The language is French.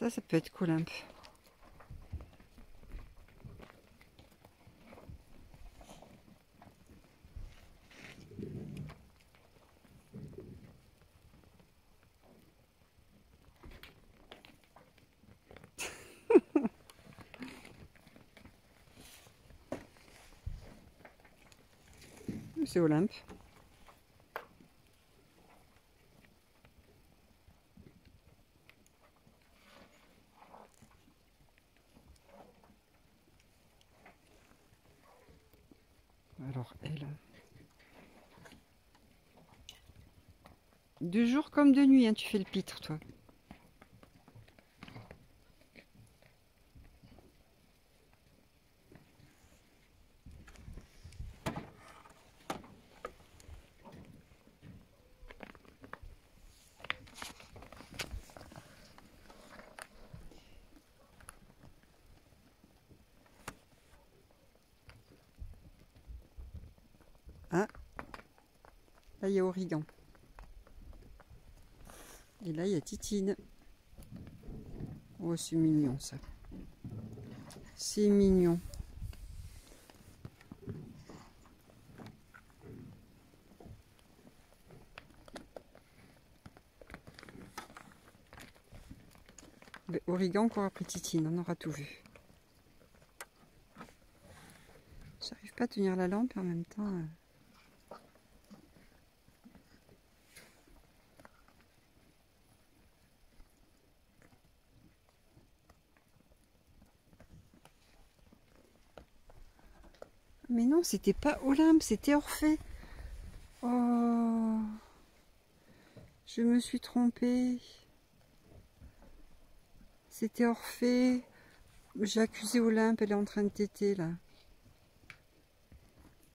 Ça, ça peut être Colymbe. C'est Olympe. Alors, elle. De jour comme de nuit, hein, tu fais le pitre, toi. Ah, là il y a Origan. Et là il y a Titine. Oh, c'est mignon ça. C'est mignon. Origan encore après Titine, on aura tout vu. J'arrive pas à tenir la lampe en même temps. Mais non, c'était pas Olympe, c'était Orphée. Oh, je me suis trompée. C'était Orphée. J'ai accusé Olympe, elle est en train de téter là.